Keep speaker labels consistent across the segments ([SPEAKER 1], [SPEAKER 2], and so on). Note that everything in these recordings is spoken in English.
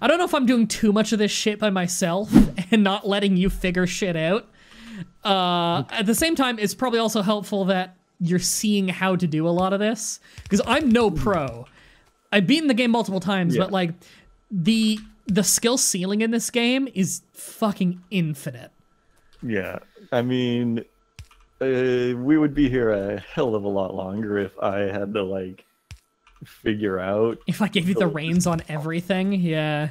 [SPEAKER 1] I don't know if I'm doing too much of this shit by myself and not letting you figure shit out. Uh, at the same time, it's probably also helpful that you're seeing how to do a lot of this because I'm no pro. I've beaten the game multiple times,
[SPEAKER 2] Yeah.
[SPEAKER 1] but like the the skill ceiling in this game is fucking infinite.
[SPEAKER 2] Yeah, I mean, uh, we would be here a hell of a lot longer if I had to like figure out.
[SPEAKER 1] If I gave you the reins on everything, yeah,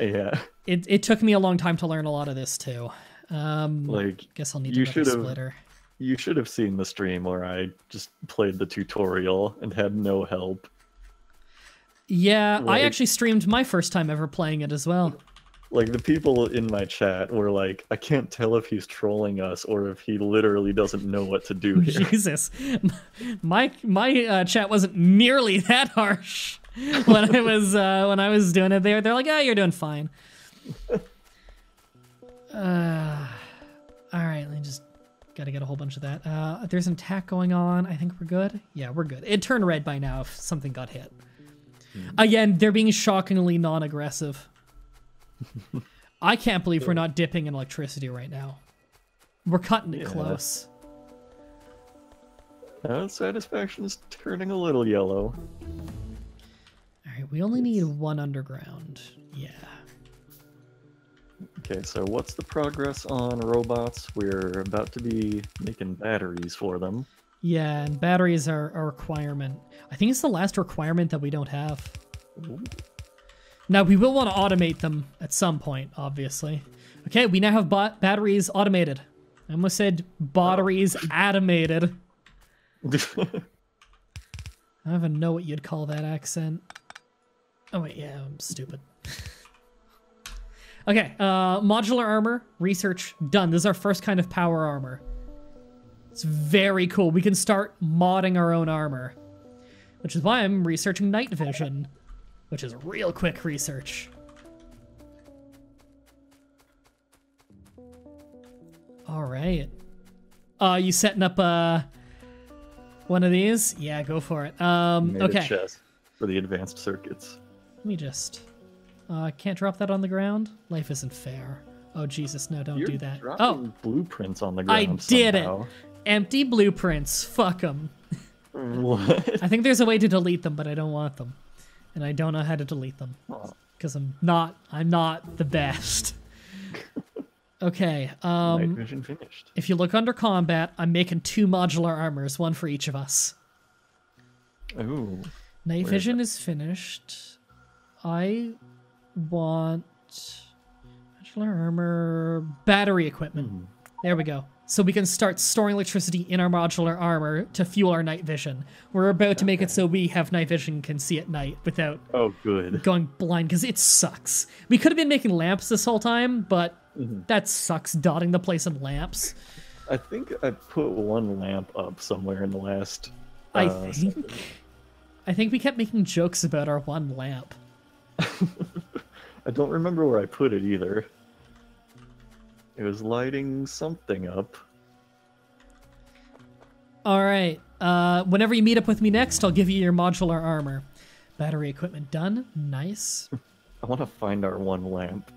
[SPEAKER 2] Yeah,
[SPEAKER 1] it it took me a long time to learn a lot of this too. Um,
[SPEAKER 2] like
[SPEAKER 1] guess I'll need
[SPEAKER 2] you should've-
[SPEAKER 1] splitter.
[SPEAKER 2] you should have seen the stream where I just played the tutorial and had no help.
[SPEAKER 1] Yeah, I actually streamed my first time ever playing it as well.
[SPEAKER 2] Like the people in my chat were like, I can't tell if he's trolling us or if he literally doesn't know what to do here.
[SPEAKER 1] Jesus, my my uh, chat wasn't nearly that harsh when I was uh, when I was doing it. They're they're like, "Ah, you're doing fine." Uh, all right, let me just got to get a whole bunch of that. Uh, there's an attack going on. I think we're good. Yeah, we're good. It turned red by now if something got hit. Again, they're being shockingly non-aggressive. I can't believe we're not dipping in electricity right now. We're cutting it
[SPEAKER 2] Yeah.
[SPEAKER 1] close.
[SPEAKER 2] Uh, satisfaction is turning a little yellow.
[SPEAKER 1] All right, we only need one underground. Yeah.
[SPEAKER 2] Okay, so what's the progress on robots? We're about to be making batteries for them.
[SPEAKER 1] Yeah, and batteries are a requirement. I think it's the last requirement that we don't have. Now, we will want to automate them at some point, obviously. Okay, we now have batteries automated. I almost said batteries automated. I don't even know what you'd call that accent. Oh, wait, yeah, I'm stupid. okay, uh, modular armor, research done. This is our first kind of power armor. It's very cool. We can start modding our own armor, which is why I'm researching night vision, which is real quick research. All right. Uh, you setting up uh one of these? Yeah, go for it. Um, okay.
[SPEAKER 2] chest for the advanced circuits.
[SPEAKER 1] Let me just. Uh, can't drop that on the ground. Life isn't fair. Oh Jesus, no! Don't
[SPEAKER 2] You're
[SPEAKER 1] do that. Oh,
[SPEAKER 2] blueprints on the ground.
[SPEAKER 1] I did
[SPEAKER 2] somehow.
[SPEAKER 1] it. Empty blueprints. Fuck them.
[SPEAKER 2] What?
[SPEAKER 1] I think there's a way to delete them, but I don't want them, and I don't know how to delete them because I'm not. I'm not the best. Okay.
[SPEAKER 2] Night
[SPEAKER 1] Um,
[SPEAKER 2] vision finished.
[SPEAKER 1] if you look under combat, I'm making two modular armors, one for each of us.
[SPEAKER 2] Ooh.
[SPEAKER 1] Night vision is finished. I want modular armor, battery equipment.
[SPEAKER 2] Hmm.
[SPEAKER 1] There we go. So we can start storing electricity in our modular armor to fuel our night vision. We're about to make it so we have night vision can see at night without
[SPEAKER 2] Oh, good.
[SPEAKER 1] going blind because it sucks. We could have been making lamps this whole time, but
[SPEAKER 2] Mm-hmm.
[SPEAKER 1] that sucks dotting the place in lamps.
[SPEAKER 2] I think I put one lamp up somewhere in the last.
[SPEAKER 1] I
[SPEAKER 2] uh,
[SPEAKER 1] think I think we kept making jokes about our one lamp.
[SPEAKER 2] I don't remember where I put it either. It was lighting something up.
[SPEAKER 1] All right. Uh, whenever you meet up with me next, I'll give you your modular armor. Battery equipment done. Nice.
[SPEAKER 2] I want to find our one lamp.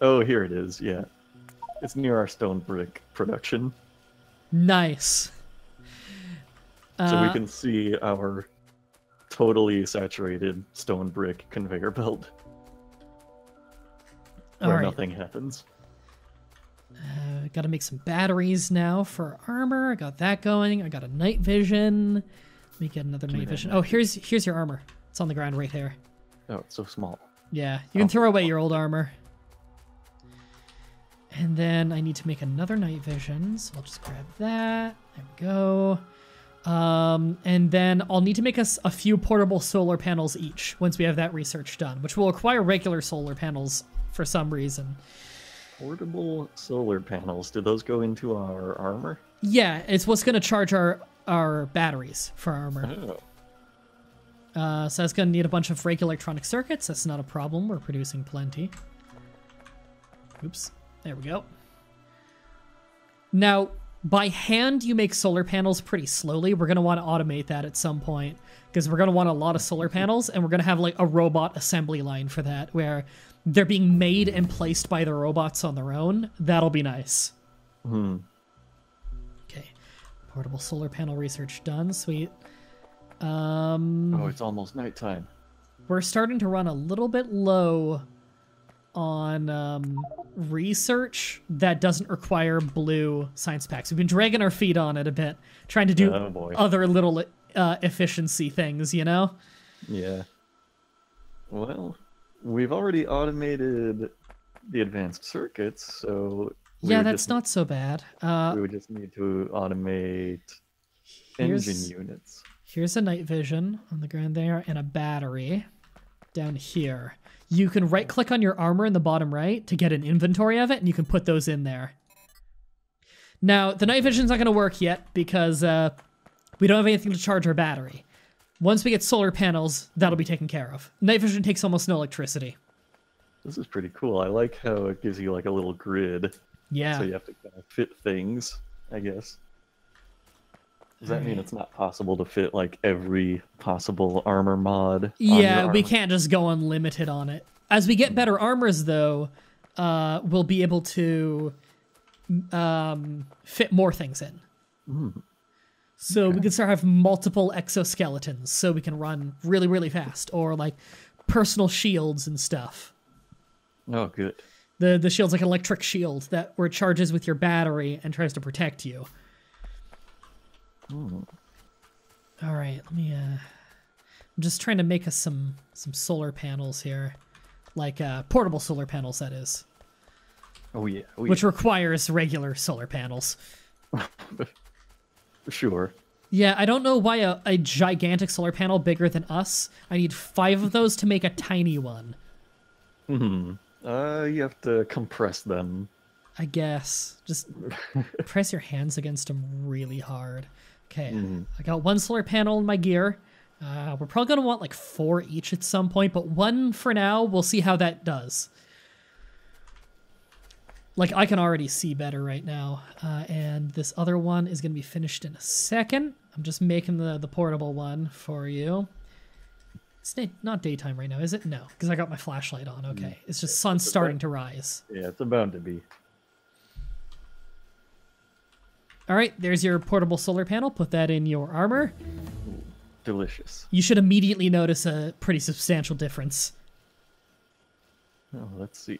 [SPEAKER 2] Oh, here it is. Yeah, it's near our stone brick production,
[SPEAKER 1] Nice.
[SPEAKER 2] so we
[SPEAKER 1] Uh,
[SPEAKER 2] can see our totally saturated stone brick conveyor belt where
[SPEAKER 1] right.
[SPEAKER 2] nothing happens.
[SPEAKER 1] Uh, got to make some batteries now for armor. I got that going. I got a night vision. Let me get another night vision. Oh, here's here's your armor. It's on the ground right here.
[SPEAKER 2] Oh, it's so small.
[SPEAKER 1] Yeah, you can
[SPEAKER 2] Oh.
[SPEAKER 1] throw away your old armor. And then I need to make another night vision, so I'll just grab that. There we go. Um, and then I'll need to make us a few portable solar panels each once we have that research done, which will require regular solar panels for some reason.
[SPEAKER 2] Portable solar panels. Do those go into our armor?
[SPEAKER 1] Yeah, it's what's going to charge our our batteries for armor.
[SPEAKER 2] Oh,
[SPEAKER 1] Uh, so that's going to need a bunch of regular electronic circuits. That's not a problem. We're producing plenty. Oops. There we go. Now, by hand you make solar panels pretty slowly. We're going to want to automate that at some point because we're going to want a lot of solar panels and we're going to have like a robot assembly line for that where they're being made and placed by the robots on their own. That'll be nice.
[SPEAKER 2] Hmm.
[SPEAKER 1] Okay. Portable solar panel research done. Sweet. Um
[SPEAKER 2] Oh, it's almost nighttime.
[SPEAKER 1] we're starting to run a little bit low on um, research that doesn't require blue science packs. We've been dragging our feet on it a bit, trying to do
[SPEAKER 2] Oh,
[SPEAKER 1] other little uh, efficiency things, you know?
[SPEAKER 2] Yeah. Well, we've already automated the advanced circuits, so
[SPEAKER 1] yeah, that's
[SPEAKER 2] just,
[SPEAKER 1] not so bad. Uh,
[SPEAKER 2] We would just need to automate engine units.
[SPEAKER 1] here's a night vision on the ground there and a battery down here. You can right click on your armor in the bottom right to get an inventory of it, and you can put those in there. Now, the night vision's not going to work yet because uh, we don't have anything to charge our battery. Once we get solar panels, that'll be taken care of. Night vision takes almost no electricity.
[SPEAKER 2] This is pretty cool. I like how it gives you like a little grid,
[SPEAKER 1] Yeah.
[SPEAKER 2] so you have to kind of fit things, I guess. Does that mean it's not possible to fit like every possible armor mod?
[SPEAKER 1] Yeah,
[SPEAKER 2] your
[SPEAKER 1] we can't just go unlimited on it. As we get better armors, though, uh, we'll be able to um, fit more things in.
[SPEAKER 2] Mm.
[SPEAKER 1] So we can start have multiple exoskeletons, so we can run really, really fast, or like personal shields and stuff.
[SPEAKER 2] Oh, good.
[SPEAKER 1] The the shield's like an electric shield that where it charges with your battery and tries to protect you.
[SPEAKER 2] Hmm.
[SPEAKER 1] All right, let me. Uh, I'm just trying to make us some some solar panels here, like uh, portable solar panels, that is,
[SPEAKER 2] Oh yeah. Oh,
[SPEAKER 1] which requires regular solar panels.
[SPEAKER 2] sure.
[SPEAKER 1] Yeah, I don't know why a, a gigantic solar panel bigger than us. I need five of those to make a tiny one.
[SPEAKER 2] Hmm. Uh, you have to compress them.
[SPEAKER 1] I guess. Just press your hands against them really hard. Okay, I got one solar panel in my gear. Uh, we're probably gonna want like four each at some point, but one for now. We'll see how that does. Like I can already see better right now, uh, and this other one is gonna be finished in a second. I'm just making the the portable one for you. It's day, not daytime right now, is it? No, because I got my flashlight on. Okay, it's just sun starting to rise.
[SPEAKER 2] Yeah, it's about to be.
[SPEAKER 1] All right, there's your portable solar panel. Put that in your armor.
[SPEAKER 2] Delicious.
[SPEAKER 1] You should immediately notice a pretty substantial difference.
[SPEAKER 2] Oh, let's see.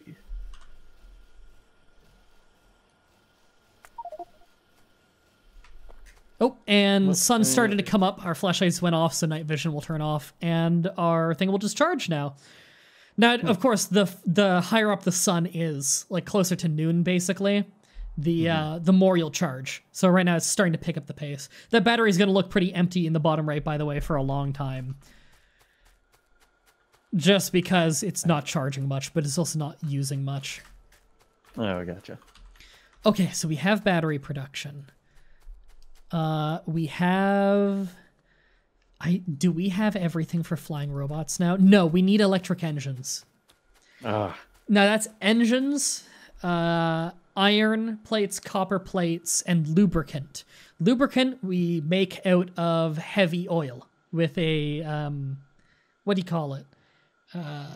[SPEAKER 1] Oh, and
[SPEAKER 2] What-
[SPEAKER 1] sun's starting to come up. Our flashlights went off, so night vision will turn off, and our thing will discharge now. Now, of course, the the higher up the sun is, like closer to noon, basically, the uh, the more you'll charge. So right now, it's starting to pick up the pace. That battery is going to look pretty empty in the bottom right, by the way, for a long time. Just because it's not charging much, but it's also not using much.
[SPEAKER 2] Oh, I gotcha.
[SPEAKER 1] Okay, so we have battery production. Uh, we have. I do we have everything for flying robots now? No, we need electric engines.
[SPEAKER 2] Ah,
[SPEAKER 1] Now that's engines, uh, iron plates, copper plates, and lubricant. Lubricant we make out of heavy oil with a um, what do you call it? Uh,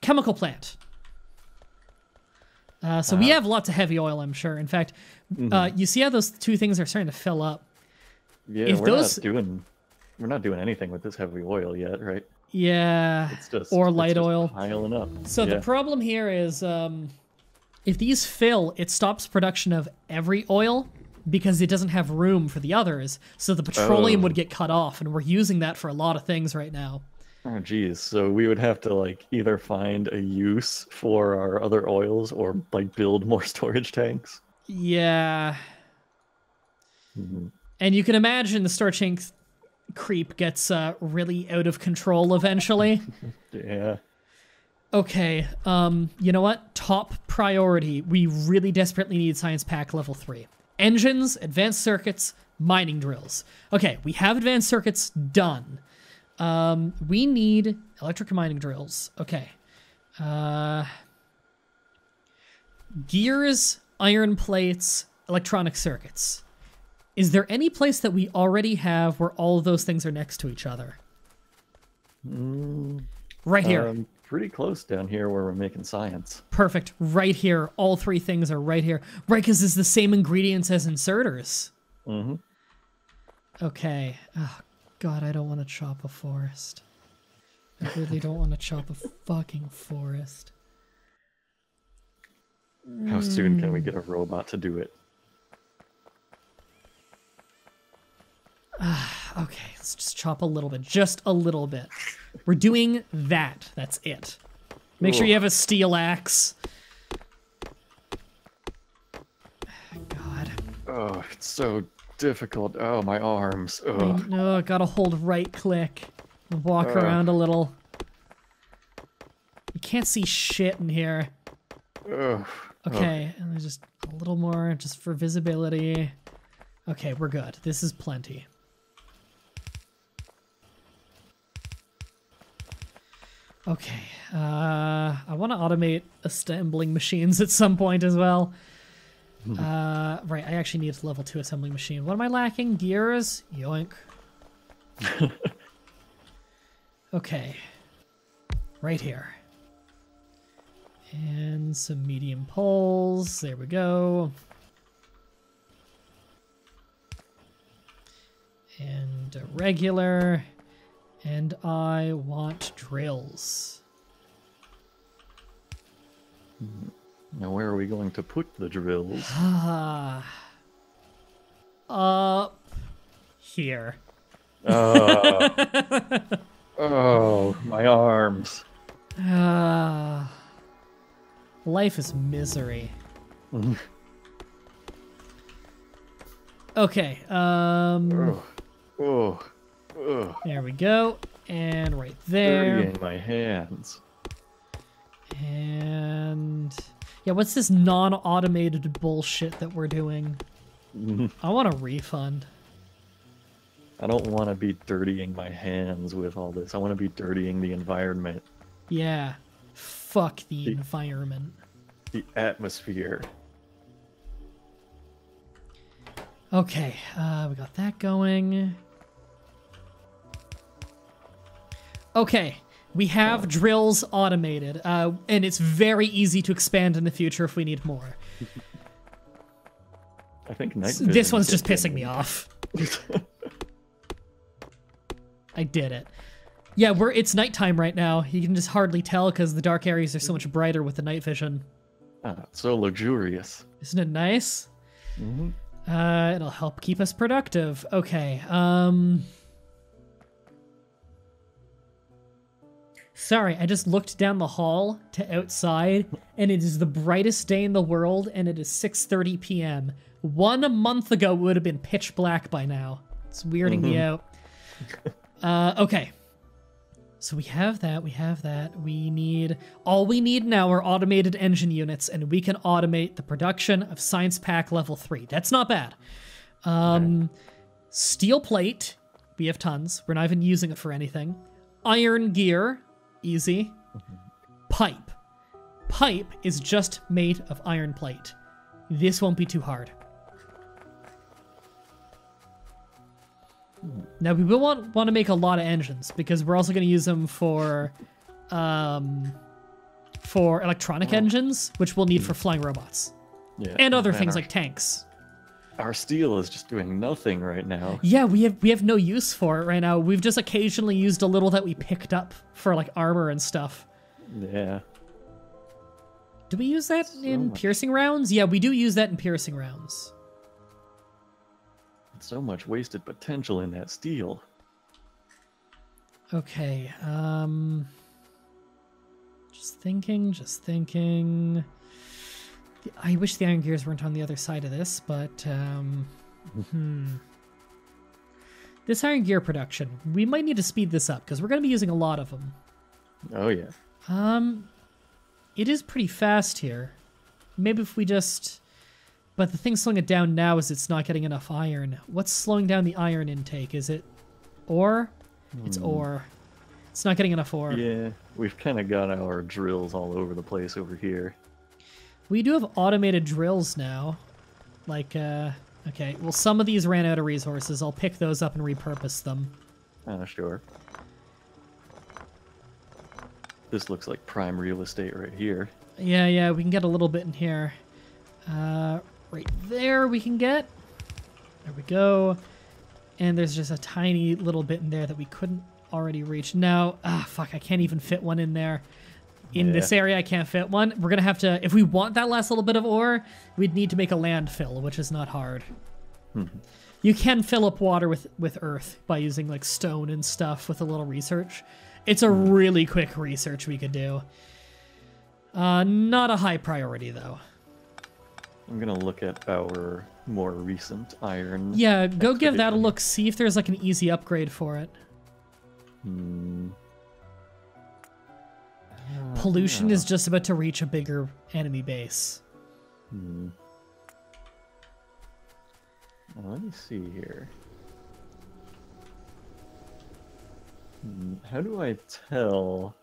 [SPEAKER 1] chemical plant. Uh, so we have lots of heavy oil, I'm sure. In fact, uh, you see how those two things are starting to fill up.
[SPEAKER 2] yeah.
[SPEAKER 1] If
[SPEAKER 2] we're
[SPEAKER 1] those-
[SPEAKER 2] not doing. We're not doing anything with this heavy oil yet, right?
[SPEAKER 1] Yeah.
[SPEAKER 2] It's just
[SPEAKER 1] Or light
[SPEAKER 2] just
[SPEAKER 1] oil.
[SPEAKER 2] piling up.
[SPEAKER 1] So
[SPEAKER 2] yeah.
[SPEAKER 1] the problem here is um, if these fill, it stops production of every oil because it doesn't have room for the others. So the petroleum
[SPEAKER 2] Oh.
[SPEAKER 1] would get cut off, and we're using that for a lot of things right now.
[SPEAKER 2] Oh, geez. So we would have to like either find a use for our other oils or like build more storage tanks.
[SPEAKER 1] Yeah.
[SPEAKER 2] Mhm.
[SPEAKER 1] And you can imagine the storage tank creep gets uh, really out of control eventually.
[SPEAKER 2] Yeah.
[SPEAKER 1] Okay, um, you know what? Top priority. We really desperately need science pack level 3. Engines, advanced circuits, mining drills. Okay, we have advanced circuits done. Um, we need electric mining drills. Okay. Uh, gears, iron plates, electronic circuits. Is there any place that we already have where all of those things are next to each other? right here.
[SPEAKER 2] Um, pretty close down here where we're making science.
[SPEAKER 1] Perfect. Right here. All three things are right here. Right, because it's the same ingredients as inserters.
[SPEAKER 2] Mm-hmm.
[SPEAKER 1] Okay. Oh, God, I don't want to chop a forest. I really don't want to chop a fucking forest.
[SPEAKER 2] How soon can we hmm. get a robot to do it?
[SPEAKER 1] Okay, let's just chop a little bit. Just a little bit. We're doing that. That's it. Make sure you have a steel axe. God.
[SPEAKER 2] Oh, it's so difficult. Oh, my arms. Oh,
[SPEAKER 1] No, gotta hold right click. Walk
[SPEAKER 2] Ugh.
[SPEAKER 1] around a little. You can't see shit in here.
[SPEAKER 2] oh.
[SPEAKER 1] Okay, and just a little more just for visibility. Okay, we're good. This is plenty. Okay, uh, I want to automate assembling machines at some point as well. Uh, right, I actually need a level 2 assembling machine. What am I lacking? Gears? Yoink. okay. Right here. And some medium poles. There we go. And a regular. And I want drills.
[SPEAKER 2] Now, where are we going to put the drills?
[SPEAKER 1] Ah. Up here.
[SPEAKER 2] Oh, oh my arms.
[SPEAKER 1] Ah. Life is misery. okay, um
[SPEAKER 2] Oh, oh, oh.
[SPEAKER 1] there we go. And right there.
[SPEAKER 2] Dirtying my hands.
[SPEAKER 1] And yeah, what's this non-automated bullshit that we're doing? I want a refund.
[SPEAKER 2] I don't want to be dirtying my hands with all this. I want to be dirtying the environment,
[SPEAKER 1] Yeah. Fuck the
[SPEAKER 2] The-
[SPEAKER 1] environment.
[SPEAKER 2] the atmosphere.
[SPEAKER 1] Okay, uh, we got that going. Okay, we have drills automated, uh, and it's very easy to expand in the future if we need more.
[SPEAKER 2] I think
[SPEAKER 1] this one's just pissing me off. I did it. Yeah, we're it's nighttime right now. You can just hardly tell because the dark areas are so much brighter with the night vision.
[SPEAKER 2] Ah, so luxurious.
[SPEAKER 1] Isn't it nice?
[SPEAKER 2] Mhm.
[SPEAKER 1] Uh, it'll help keep us productive. Okay. Um. Sorry, I just looked down the hall to outside, and it is the brightest day in the world, and it is 6:30 p.m. One month ago, it would have been pitch black by now. It's weirding me out. Uh, okay. So we have that. We have that. We need all we need now are automated engine units, and we can automate the production of Science Pack Level Three. That's not bad. Um, steel plate. We have tons. We're not even using it for anything. Iron gear. Easy. Pipe. Pipe is just made of iron plate. This won't be too hard. Now we will want want to make a lot of engines because we're also going to use them for, um, for electronic engines, which we'll need for flying robots
[SPEAKER 2] Yeah.
[SPEAKER 1] and other
[SPEAKER 2] man,
[SPEAKER 1] things
[SPEAKER 2] our,
[SPEAKER 1] like tanks.
[SPEAKER 2] our steel is just doing nothing right now.
[SPEAKER 1] Yeah, we have we have no use for it right now. We've just occasionally used a little that we picked up for like armor and stuff.
[SPEAKER 2] Yeah.
[SPEAKER 1] Do we use that in
[SPEAKER 2] much.
[SPEAKER 1] piercing rounds? Yeah, we do use that in piercing rounds.
[SPEAKER 2] So much wasted potential in that steel.
[SPEAKER 1] Okay, um just thinking, just thinking. I wish the iron gears weren't on the other side of this, but um hmm. This iron gear production, we might need to speed this up because we're going to be using a lot of them.
[SPEAKER 2] Oh yeah.
[SPEAKER 1] Um it is pretty fast here. Maybe if we just but the thing slowing it down now is it's not getting enough iron. What's slowing down the iron intake? Is it ore? It's ore. It's not getting enough ore.
[SPEAKER 2] Yeah. We've kind of got our drills all over the place over here.
[SPEAKER 1] We do have automated drills now. Like, uh, okay, well, some of these ran out of resources. I'll pick those up and repurpose them.
[SPEAKER 2] Oh, sure. This looks like prime real estate right here.
[SPEAKER 1] Yeah, yeah, we can get a little bit in here. Uh, right there we can get. There we go. And there's just a tiny little bit in there that we couldn't already reach. Now, ah, fuck, I can't even fit one in there. In this area, I can't fit one. We're gonna have to, if we want that last little bit of ore, we'd need to make a landfill, which is not hard. You can fill up water with with earth by using like stone and stuff with a little research. It's a really quick research we could do. Uh, not a high priority though.
[SPEAKER 2] I'm gonna look at our more recent iron.
[SPEAKER 1] Yeah, go give that a look. See if there's like an easy upgrade for it.
[SPEAKER 2] Hmm.
[SPEAKER 1] Pollution is just about to reach a bigger enemy base.
[SPEAKER 2] Hmm. Well, let me see here. Hmm, How do I tell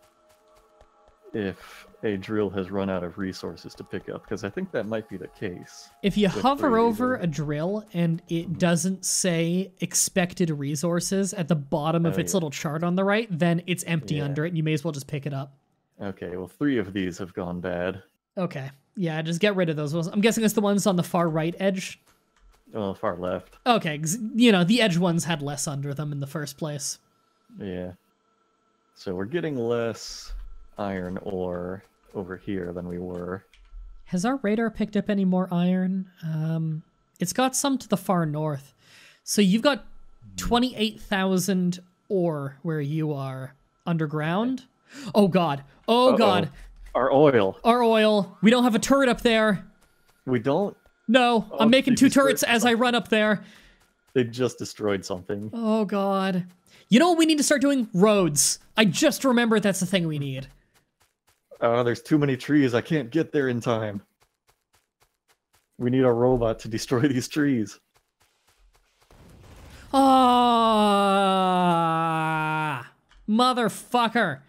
[SPEAKER 2] if a drill has run out of resources to pick up? Because I think that might be the case.
[SPEAKER 1] If you hover over a drill and it doesn't say expected resources at the bottom of
[SPEAKER 2] Oh,
[SPEAKER 1] its
[SPEAKER 2] yeah.
[SPEAKER 1] little chart on the right, then it's empty
[SPEAKER 2] Yeah.
[SPEAKER 1] under it and you may as well just pick it up.
[SPEAKER 2] Okay, well, three of these have gone bad.
[SPEAKER 1] Okay. Yeah, just get rid of those ones. I'm guessing it's the ones on the far right edge.
[SPEAKER 2] Well, far left.
[SPEAKER 1] Okay, you know, the edge ones had less under them in the first place.
[SPEAKER 2] Yeah. So we're getting less iron ore over here than we were.
[SPEAKER 1] Has our radar picked up any more iron? Um, it's got some to the far north. So you've got 28,000 ore where you are underground. Oh god. Oh
[SPEAKER 2] Uh-oh.
[SPEAKER 1] god.
[SPEAKER 2] Our oil.
[SPEAKER 1] Our oil. We don't have a turret up there.
[SPEAKER 2] We don't.
[SPEAKER 1] No,
[SPEAKER 2] Oh,
[SPEAKER 1] I'm making two turrets as I run up there.
[SPEAKER 2] They just destroyed something.
[SPEAKER 1] Oh god. You know what we need to start doing? Roads. I just remembered that's the thing we need.
[SPEAKER 2] Oh, there's too many trees. I can't get there in time. We need a robot to destroy these trees.
[SPEAKER 1] Ah, motherfucker.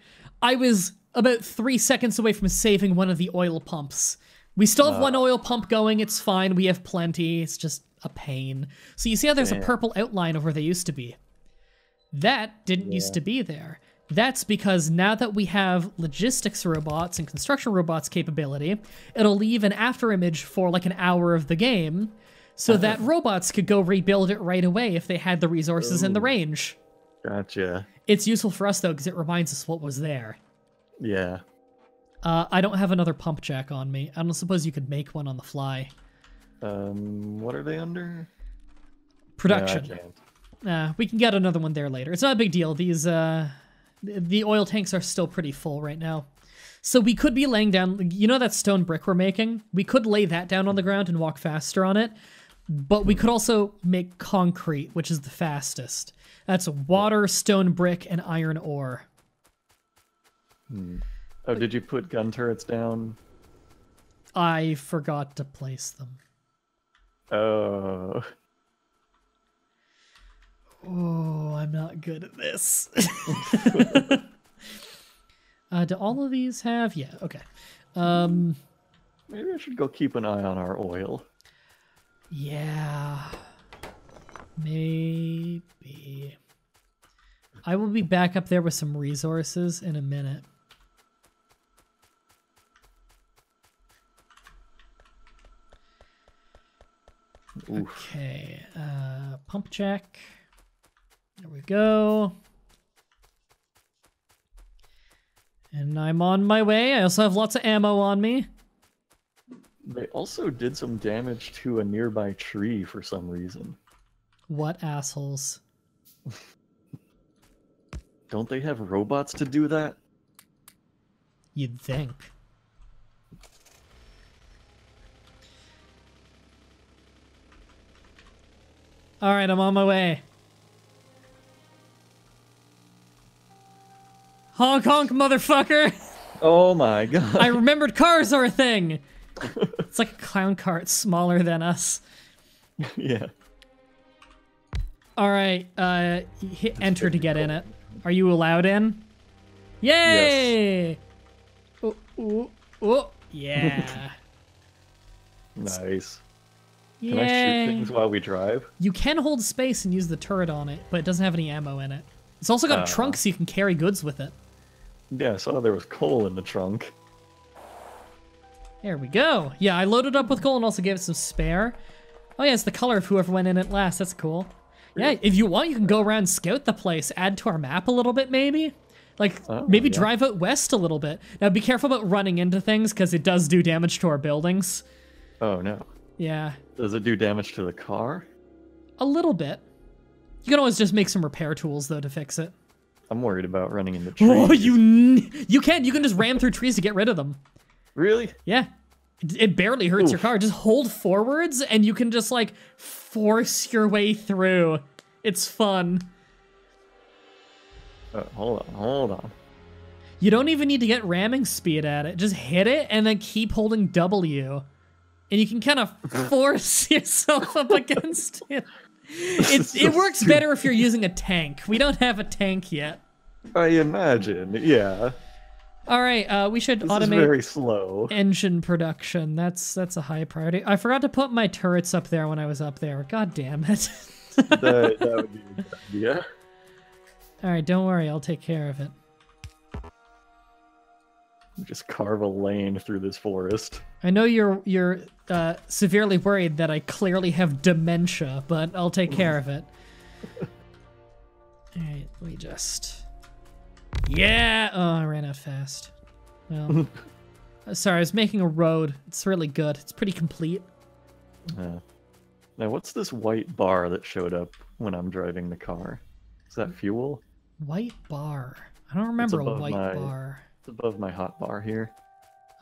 [SPEAKER 1] I was about three seconds away from saving one of the oil pumps. We still have one oil pump going. It's fine. We have plenty. It's just a pain. So you see how there's a purple outline of where they used to be? That didn't used to be there. That's because now that we have logistics robots and construction robots capability, it'll leave an after image for like an hour of the game so that robots could go rebuild it right away if they had the resources and the range.
[SPEAKER 2] Gotcha.
[SPEAKER 1] It's useful for us though because it reminds us what was there.
[SPEAKER 2] Yeah.
[SPEAKER 1] Uh, I don't have another pump jack on me. I don't suppose you could make one on the fly.
[SPEAKER 2] Um, what are they under?
[SPEAKER 1] Production.
[SPEAKER 2] No.
[SPEAKER 1] Nah, we can get another one there later. It's not a big deal. These uh the oil tanks are still pretty full right now. So we could be laying down you know that stone brick we're making? We could lay that down on the ground and walk faster on it. But we could also make concrete, which is the fastest. That's water, stone brick, and iron ore. Hmm.
[SPEAKER 2] Oh, did you put gun turrets down?
[SPEAKER 1] I forgot to place them.
[SPEAKER 2] Oh.
[SPEAKER 1] Oh, I'm not good at this. uh, do all of these have? Yeah, okay. Um,
[SPEAKER 2] Maybe I should go keep an eye on our oil.
[SPEAKER 1] yeah. Maybe. I will be back up there with some resources in a minute.
[SPEAKER 2] Oof.
[SPEAKER 1] Okay, uh, pump jack. There we go. And I'm on my way. I also have lots of ammo on me.
[SPEAKER 2] They also did some damage to a nearby tree for some reason.
[SPEAKER 1] What assholes?
[SPEAKER 2] Don't they have robots to do that?
[SPEAKER 1] You'd think. All right, I'm on my way. Honk honk, motherfucker!
[SPEAKER 2] Oh my god.
[SPEAKER 1] I remembered cars are a thing. It's like a clown cart, smaller than us.
[SPEAKER 2] yeah.
[SPEAKER 1] All right, uh, hit enter to get in it. Are you allowed in? Yay! Oh, oh, oh, yeah.
[SPEAKER 2] Nice. Can I shoot things while we drive?
[SPEAKER 1] You can hold space and use the turret on it, but it doesn't have any ammo in it. It's also got a
[SPEAKER 2] Oh.
[SPEAKER 1] trunk so you can carry goods with it.
[SPEAKER 2] Yeah, I saw there was coal in the trunk.
[SPEAKER 1] There we go. Yeah, I loaded up with coal and also gave it some spare. Oh yeah, it's the color of whoever went in it last. That's cool. Yeah, if you want, you can go around and scout the place, add to our map a little bit, maybe. Like
[SPEAKER 2] Oh,
[SPEAKER 1] maybe
[SPEAKER 2] yeah.
[SPEAKER 1] drive out west a little bit. Now be careful about running into things because it does do damage to our buildings.
[SPEAKER 2] Oh no.
[SPEAKER 1] Yeah,
[SPEAKER 2] Does it do damage to the car?
[SPEAKER 1] a little bit. You can always just make some repair tools though to fix it.
[SPEAKER 2] I'm worried about running into trees.
[SPEAKER 1] Oh, you n- you can you can just ram through trees to get rid of them.
[SPEAKER 2] Really?
[SPEAKER 1] Yeah. It, it barely hurts your car. Just hold forwards and you can just like force your way through. It's fun.
[SPEAKER 2] Oh, hold on, hold on.
[SPEAKER 1] You don't even need to get ramming speed at it. Just hit it and then keep holding W. And you can kind of force yourself up against it. It,
[SPEAKER 2] is
[SPEAKER 1] it
[SPEAKER 2] so
[SPEAKER 1] works better if you're using a tank. We don't have a tank yet.
[SPEAKER 2] I imagine. Yeah.
[SPEAKER 1] All right, uh, we should
[SPEAKER 2] This
[SPEAKER 1] automate
[SPEAKER 2] very slow.
[SPEAKER 1] engine production. That's that's a high priority. I forgot to put my turrets up there when I was up there. God damn it.
[SPEAKER 2] that, that would be a good idea.
[SPEAKER 1] All right, don't worry. I'll take care of it.
[SPEAKER 2] Just carve a lane through this forest.
[SPEAKER 1] I know you're you're uh, severely worried that I clearly have dementia, but I'll take care of it. All right, we just. Yeah. Oh, I ran out fast. Well, uh, sorry. I was making a road. It's really good. It's pretty complete.
[SPEAKER 2] Uh, now, what's this white bar that showed up when I'm driving the car? Is that fuel?
[SPEAKER 1] White bar. I don't remember a white
[SPEAKER 2] my-
[SPEAKER 1] bar.
[SPEAKER 2] It's above my hot bar here.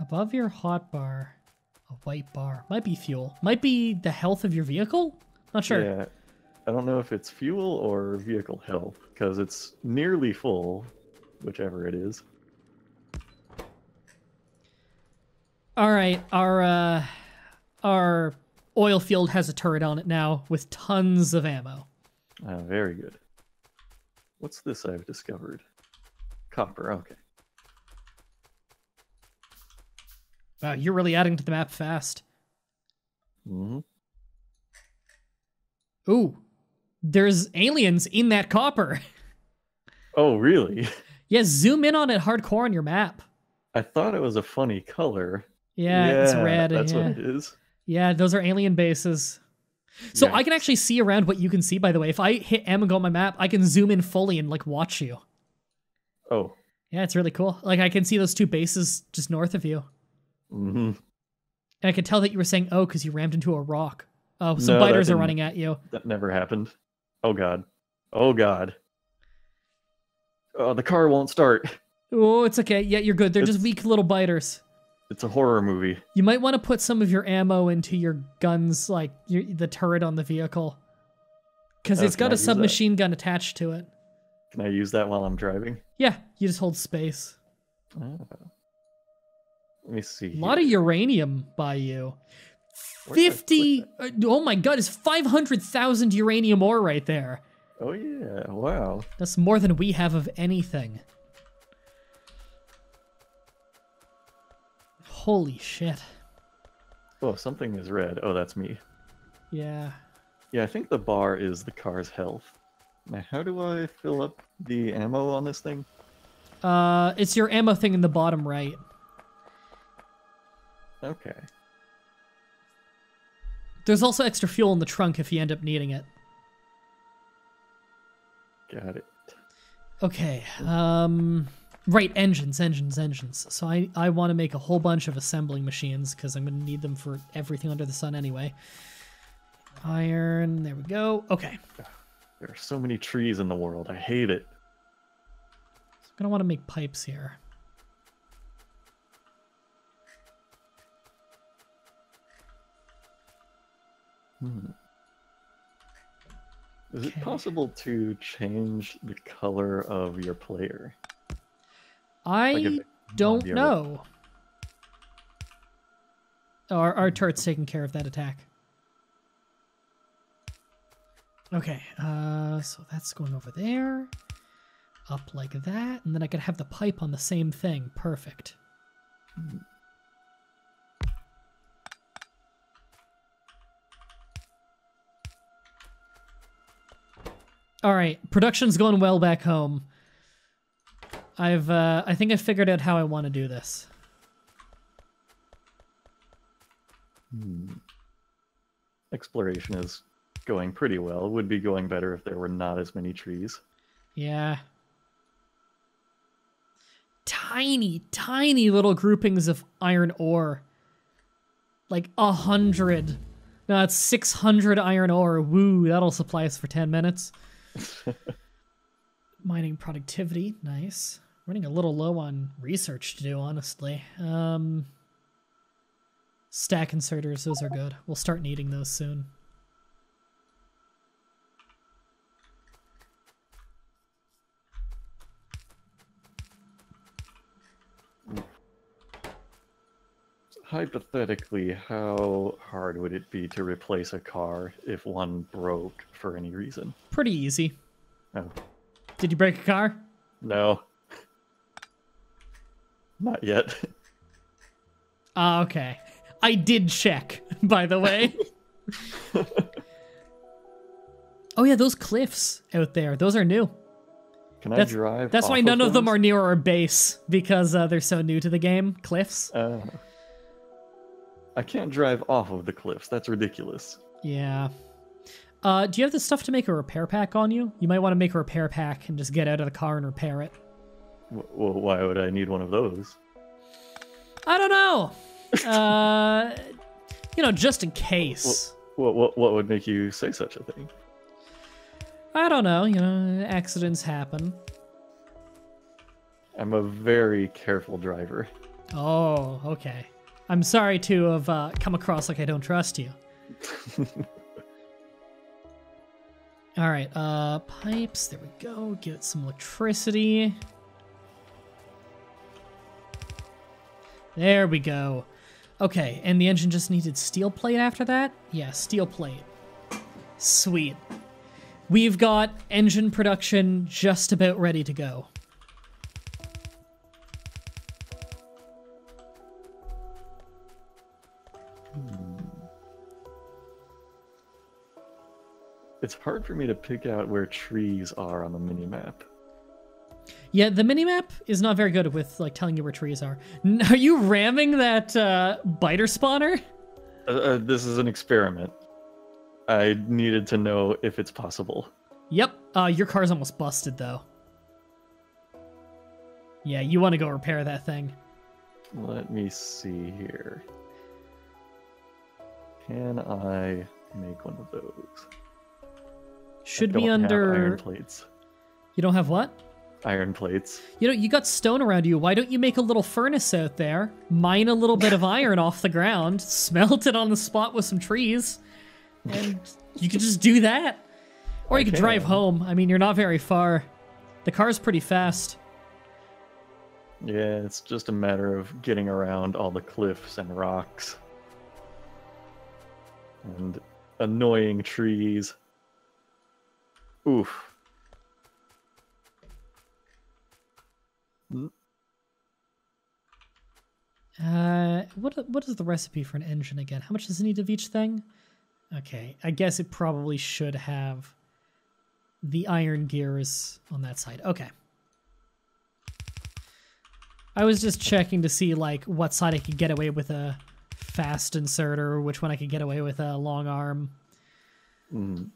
[SPEAKER 1] Above your hot bar, a white bar. Might be fuel. Might be the health of your vehicle? Not sure.
[SPEAKER 2] Yeah. I don't know if it's fuel or vehicle health, because it's nearly full, whichever it is.
[SPEAKER 1] All right, our uh our oil field has a turret on it now with tons of ammo.
[SPEAKER 2] Ah, very good. What's this I've discovered? Copper, okay.
[SPEAKER 1] Wow, you're really adding to the map fast.
[SPEAKER 2] hmm
[SPEAKER 1] Ooh. There's aliens in that copper.
[SPEAKER 2] Oh, really?
[SPEAKER 1] yeah, zoom in on it hardcore on your map.
[SPEAKER 2] I thought it was a funny color.
[SPEAKER 1] Yeah, it's red.
[SPEAKER 2] That's
[SPEAKER 1] yeah.
[SPEAKER 2] what it is.
[SPEAKER 1] yeah, those are alien bases. So I can actually see around what you can see by the way. If I hit M and go on my map, I can zoom in fully and like watch you.
[SPEAKER 2] Oh.
[SPEAKER 1] Yeah, it's really cool. Like I can see those two bases just north of you.
[SPEAKER 2] Hmm
[SPEAKER 1] And I could tell that you were saying oh because you rammed into a rock. Oh, some
[SPEAKER 2] No,
[SPEAKER 1] biters are running at you.
[SPEAKER 2] That never happened. Oh god. Oh god. Oh, the car won't start.
[SPEAKER 1] Oh, it's okay. Yeah, you're good. They're just weak little biters.
[SPEAKER 2] It's a horror movie.
[SPEAKER 1] You might want to put some of your ammo into your guns, like your, the turret on the vehicle, because
[SPEAKER 2] Oh,
[SPEAKER 1] it's
[SPEAKER 2] I
[SPEAKER 1] got a
[SPEAKER 2] use that?
[SPEAKER 1] submachine gun attached to it.
[SPEAKER 2] Can I use that while I'm driving?
[SPEAKER 1] Yeah, you just hold space.
[SPEAKER 2] Oh. Let me see.
[SPEAKER 1] A lot of uranium by you.
[SPEAKER 2] Put
[SPEAKER 1] Fifty. uh, Oh my god, it's five hundred thousand uranium ore right there.
[SPEAKER 2] Oh yeah! Wow.
[SPEAKER 1] That's more than we have of anything. Holy shit.
[SPEAKER 2] Oh, something is red. Oh, that's me.
[SPEAKER 1] Yeah.
[SPEAKER 2] Yeah, I think the bar is the car's health. Now, how do I fill up the ammo on this thing?
[SPEAKER 1] Uh, it's your ammo thing in the bottom right.
[SPEAKER 2] Okay.
[SPEAKER 1] There's also extra fuel in the trunk if you end up needing it.
[SPEAKER 2] Got it.
[SPEAKER 1] Okay. Um right, engines, engines, engines. So I I want to make a whole bunch of assembling machines cuz I'm going to need them for everything under the sun anyway. Iron, there we go. Okay.
[SPEAKER 2] There are so many trees in the world. I hate it.
[SPEAKER 1] I'm going to want to make pipes here.
[SPEAKER 2] Is it possible to change the color of your player?
[SPEAKER 1] I
[SPEAKER 2] Like
[SPEAKER 1] don't know. Our, our turret's taking care of that attack. Okay, uh, so that's going over there. Up like that, and then I could have the pipe on the same thing. Perfect. All right, production's going well back home. I've uh, I think I figured out how I want to do this.
[SPEAKER 2] Exploration is going pretty well. Would be going better if there were not as many trees.
[SPEAKER 1] Yeah. Tiny, tiny little groupings of iron ore. Like a hundred. No, it's 600 iron ore. Woo, that'll supply us for 10 minutes. Mining productivity, nice. Running a little low on research to do, honestly. Um, stack inserters, those are good. We'll start needing those soon.
[SPEAKER 2] Hypothetically, how hard would it be to replace a car if one broke for any reason?
[SPEAKER 1] Pretty easy.
[SPEAKER 2] Oh,
[SPEAKER 1] Did you break a car?
[SPEAKER 2] no. Not yet.
[SPEAKER 1] Ah, okay. I did check, by the way. oh yeah, those cliffs out there, those are new.
[SPEAKER 2] Can I
[SPEAKER 1] That's,
[SPEAKER 2] drive?
[SPEAKER 1] that's why none of them are near our base because uh, they're so new to the game. Cliffs.
[SPEAKER 2] Uh, I can't drive off of the cliffs. That's ridiculous.
[SPEAKER 1] Yeah. Uh, do you have the stuff to make a repair pack on you? You might want to make a repair pack and just get out of the car and repair it.
[SPEAKER 2] Well, why would I need one of those?
[SPEAKER 1] I don't know. uh, you know, just in case.
[SPEAKER 2] What what what would make you say such a thing?
[SPEAKER 1] I don't know. You know, accidents happen.
[SPEAKER 2] I'm a very careful driver.
[SPEAKER 1] Oh, okay. I'm sorry to have uh, come across like I don't trust you. All right, uh, pipes. There we go. Get some electricity. There we go. Okay, and the engine just needed steel plate after that? Yeah, steel plate. Sweet. We've got engine production just about ready to go.
[SPEAKER 2] It's hard for me to pick out where trees are on the mini map.
[SPEAKER 1] Yeah, the minimap is not very good with like telling you where trees are. Are you ramming that uh, biter spawner?
[SPEAKER 2] Uh, uh, this is an experiment. I needed to know if it's possible.
[SPEAKER 1] Yep. Uh, your car's almost busted though. Yeah, you want to go repair that thing.
[SPEAKER 2] Let me see here. Can I make one of those?
[SPEAKER 1] Should be under.
[SPEAKER 2] iron plates.
[SPEAKER 1] You don't have what?
[SPEAKER 2] Iron plates.
[SPEAKER 1] You know, you got stone around you. Why don't you make a little furnace out there, mine a little bit of iron off the ground, smelt it on the spot with some trees, and you could just do that. Or you
[SPEAKER 2] I
[SPEAKER 1] could drive home. I mean, you're not very far. The car's pretty fast.
[SPEAKER 2] Yeah, it's just a matter of getting around all the cliffs and rocks. And annoying trees. Oof.
[SPEAKER 1] Uh, what what is the recipe for an engine again? How much does it need of each thing? Okay, I guess it probably should have the iron gears on that side. Okay. I was just checking to see like what side I could get away with a fast inserter, which one I could get away with a long arm.
[SPEAKER 2] Mm,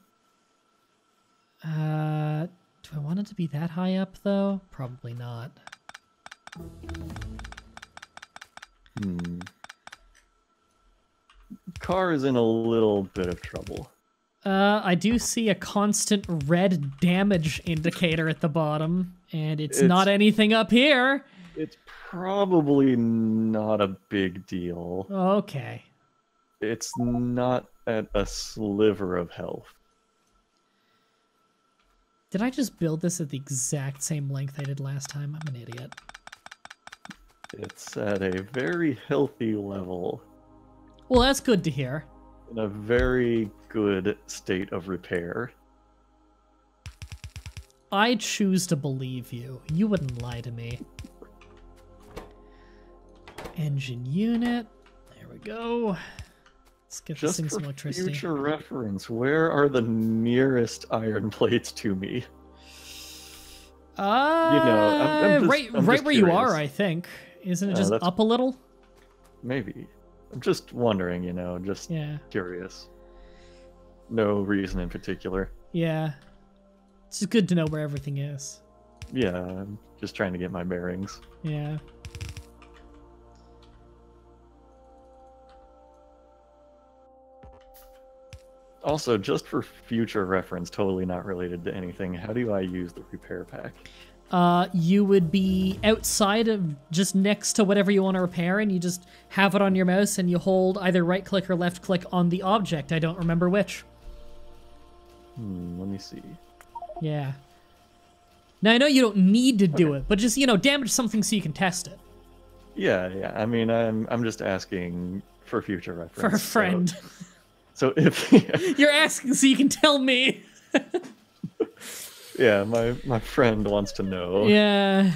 [SPEAKER 1] Uh, do I want it to be that high up though? Probably not.
[SPEAKER 2] hmm. Car is in a little bit of trouble.
[SPEAKER 1] Uh, I do see a constant red damage indicator at the bottom, and it's,
[SPEAKER 2] It's-
[SPEAKER 1] not anything up here.
[SPEAKER 2] It's probably not a big deal.
[SPEAKER 1] Okay.
[SPEAKER 2] It's not at a sliver of health.
[SPEAKER 1] Did I just build this at the exact same length I did last time? I'm an idiot.
[SPEAKER 2] It's at a very healthy level,
[SPEAKER 1] Well, that's good to hear.
[SPEAKER 2] in a very good state of repair.
[SPEAKER 1] I choose to believe you. You wouldn't lie to me. Engine unit. There we go. Let's this
[SPEAKER 2] Just
[SPEAKER 1] thing
[SPEAKER 2] for
[SPEAKER 1] some electricity.
[SPEAKER 2] future reference, where are the nearest iron plates to me?
[SPEAKER 1] Uh,
[SPEAKER 2] I'm- I'm just-
[SPEAKER 1] right,
[SPEAKER 2] I'm
[SPEAKER 1] right where you are. I think. Isn't it
[SPEAKER 2] Uh,
[SPEAKER 1] just
[SPEAKER 2] that's-
[SPEAKER 1] up a little?
[SPEAKER 2] Maybe. I'm just wondering, you know, just
[SPEAKER 1] Yeah,
[SPEAKER 2] curious. No reason in particular.
[SPEAKER 1] yeah. It's just good to know where everything is.
[SPEAKER 2] Yeah, I'm just trying to get my bearings.
[SPEAKER 1] Yeah.
[SPEAKER 2] Also, just for future reference, totally not related to anything, how do I use the repair pack?
[SPEAKER 1] Uh, you would be outside of just next to whatever you want to repair, and you just have it on your mouse, and you hold either right click or left click on the object. I don't remember which.
[SPEAKER 2] Hmm, let me see.
[SPEAKER 1] Yeah. Now I know you don't need to do it, but just you know, damage something so you can test it
[SPEAKER 2] Yeah, yeah. I mean, I'm I'm just asking for future reference.
[SPEAKER 1] for a friend.
[SPEAKER 2] So, if
[SPEAKER 1] You're asking so you can tell me.
[SPEAKER 2] yeah, my my friend wants to know
[SPEAKER 1] Yeah.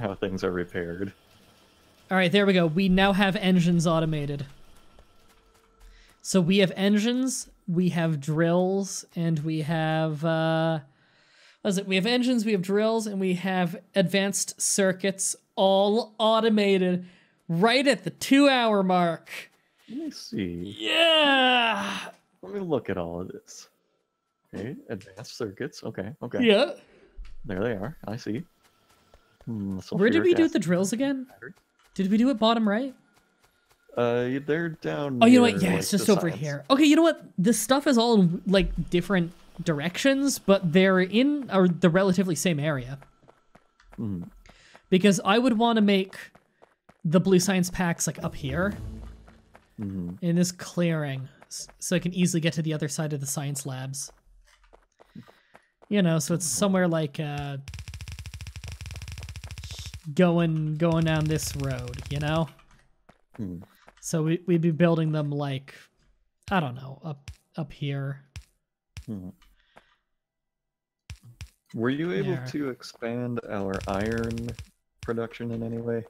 [SPEAKER 2] how things are repaired.
[SPEAKER 1] All right, there we go. We now have engines automated. So we have engines, we have drills, and we have uh what is it? We have engines, we have drills, and we have advanced circuits all automated right at the 2-hour mark.
[SPEAKER 2] Let me see.
[SPEAKER 1] Yeah.
[SPEAKER 2] Let me look at all of this. Okay, advanced circuits. Okay, okay.
[SPEAKER 1] Yeah.
[SPEAKER 2] There they are. I see. Hmm,
[SPEAKER 1] Where did we do the drills again? Did we do it bottom right?
[SPEAKER 2] Uh, they're down.
[SPEAKER 1] Oh, you know what? Yeah,
[SPEAKER 2] like,
[SPEAKER 1] it's just over
[SPEAKER 2] science.
[SPEAKER 1] here. Okay, you know what? This stuff is all in like different directions, but they're in or the relatively same area.
[SPEAKER 2] Mhm.
[SPEAKER 1] Because I would want to make the blue science packs like up here
[SPEAKER 2] Mhm.
[SPEAKER 1] in this clearing, so I can easily get to the other side of the science labs. You know, so it's somewhere like uh, going going down this road. You know.
[SPEAKER 2] Hmm.
[SPEAKER 1] So we, we'd be building them like, I don't know, up up here.
[SPEAKER 2] Hmm. Were you able
[SPEAKER 1] Yeah.
[SPEAKER 2] to expand our iron production in any way?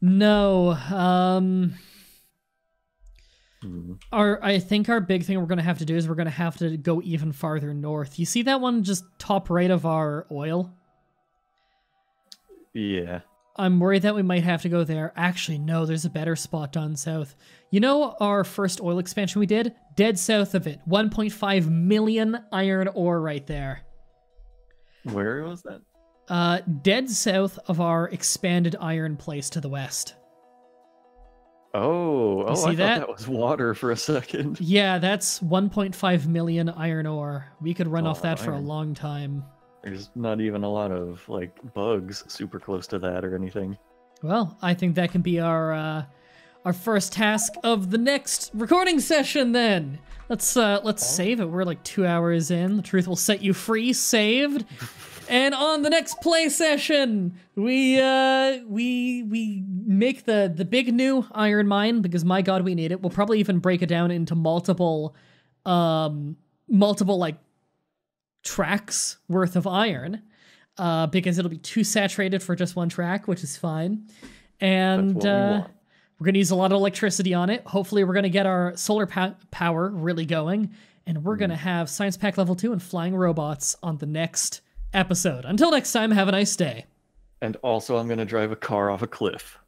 [SPEAKER 1] No, um,
[SPEAKER 2] Hmm.
[SPEAKER 1] our I think our big thing we're gonna have to do is we're gonna have to go even farther north. You see that one just top right of our oil?
[SPEAKER 2] Yeah.
[SPEAKER 1] I'm worried that we might have to go there. Actually, no, there's a better spot down south. You know our first oil expansion we did? Dead south of it. 1.5 million iron ore right there.
[SPEAKER 2] Where was that?
[SPEAKER 1] Uh, dead south of our expanded iron place to the west.
[SPEAKER 2] Oh, oh,
[SPEAKER 1] see
[SPEAKER 2] I
[SPEAKER 1] that?
[SPEAKER 2] thought that was water for a second.
[SPEAKER 1] Yeah, that's 1.5 million iron ore. We could run
[SPEAKER 2] Oh,
[SPEAKER 1] off that for a long time.
[SPEAKER 2] There's not even a lot of like bugs super close to that or anything.
[SPEAKER 1] Well, I think that can be our uh, our first task of the next recording session. Then let's uh, let's save it. We're like two hours in. The truth will set you free. Saved. And on the next play session, we uh we we make the the big new iron mine because my god we need it. We'll probably even break it down into multiple um multiple like tracks worth of iron uh because it'll be too saturated for just one track, which is fine. And
[SPEAKER 2] we
[SPEAKER 1] uh
[SPEAKER 2] want.
[SPEAKER 1] we're going to use a lot of electricity on it. Hopefully, we're going to get our solar pa- power really going. And we're going to have Science Pack Level 2 and flying robots on the next episode. Until next time, have a nice day.
[SPEAKER 2] And also, I'm gonna drive a car off a cliff.